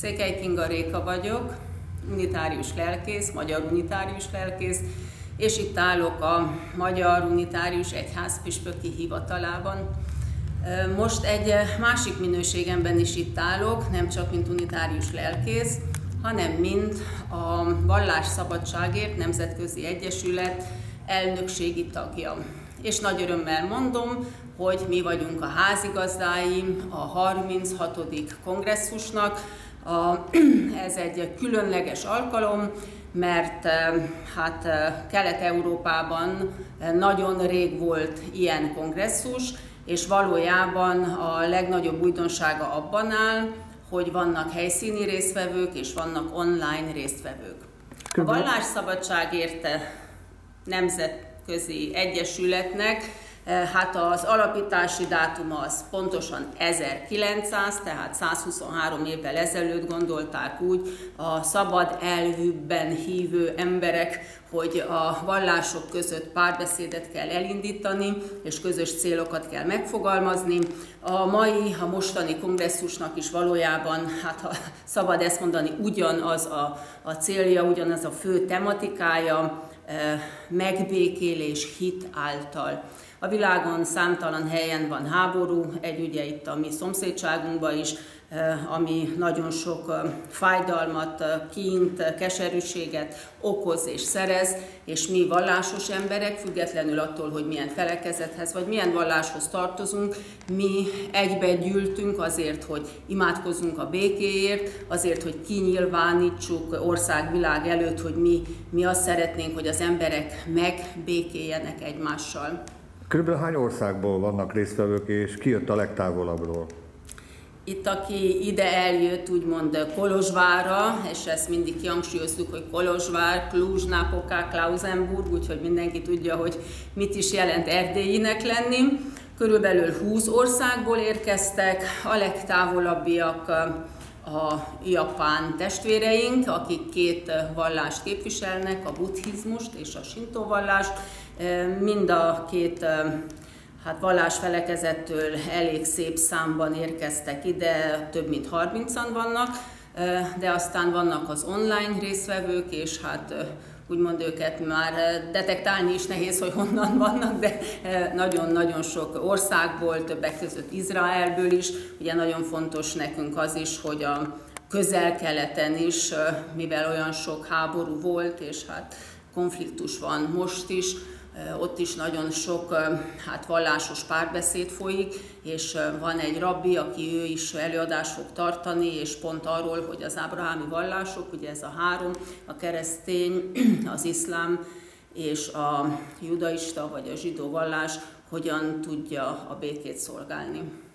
Székely Kinga Réka vagyok, unitárius lelkész, magyar unitárius lelkész, és itt állok a Magyar Unitárius Egyház püspöki hivatalában. Most egy másik minőségemben is itt állok, nem csak mint unitárius lelkész, hanem mint a Vallás Szabadságért Nemzetközi Egyesület elnökségi tagja. És nagy örömmel mondom, hogy mi vagyunk a házigazdáim a 36. kongresszusnak, a, ez egy különleges alkalom, mert eh, hát eh, Kelet-Európában eh, nagyon rég volt ilyen kongresszus, és valójában a legnagyobb újdonsága abban áll, hogy vannak helyszíni résztvevők és vannak online résztvevők. A vallásszabadságért nemzetközi egyesületnek hát az alapítási dátuma az pontosan 1900, tehát 123 évvel ezelőtt gondolták úgy a szabad elvűbben hívő emberek, hogy a vallások között párbeszédet kell elindítani, és közös célokat kell megfogalmazni. A mai, a mostani kongresszusnak is valójában, hát ha szabad ezt mondani, ugyanaz a, a célja, ugyanaz a fő tematikája, eh, megbékélés hit által. A világon számtalan helyen van háború, egy ugye itt a mi szomszédságunkban is, eh, ami nagyon sok eh, fájdalmat, eh, kint, keserűséget okoz és szerez, és mi vallásos emberek, függetlenül attól, hogy milyen felekezethez vagy milyen valláshoz tartozunk, mi egybe gyűltünk azért, hogy imádkozzunk a békéért, azért, hogy kinyilvánítsuk ország, világ előtt, hogy mi, mi azt szeretnénk, hogy az emberek megbékéljenek egymással. Körülbelül hány országból vannak résztvevők, és ki jött a legtávolabbról? Itt, aki ide eljött, úgymond Kolozsvára, és ezt mindig kihangsúlyoztuk, hogy Kolozsvár, Kluzs, Napoká, Klausenburg, úgyhogy mindenki tudja, hogy mit is jelent erdélyinek lenni. Körülbelül 20 országból érkeztek, a legtávolabbiak a japán testvéreink, akik két vallást képviselnek, a buddhizmust és a sintó vallást. Mind a két hát vallásfelekezettől elég szép számban érkeztek ide, több mint 30-an vannak, de aztán vannak az online résztvevők, és hát úgymond őket már detektálni is nehéz, hogy honnan vannak, de nagyon-nagyon sok országból, többek között Izraelből is. Ugye nagyon fontos nekünk az is, hogy a közel-keleten is, mivel olyan sok háború volt, és hát konfliktus van most is, ott is nagyon sok hát vallásos párbeszéd folyik, és van egy rabbi, aki ő is előadást fog tartani, és pont arról, hogy az ábrahámi vallások, ugye ez a három, a keresztény, az iszlám és a judaista vagy a zsidó vallás hogyan tudja a békét szolgálni.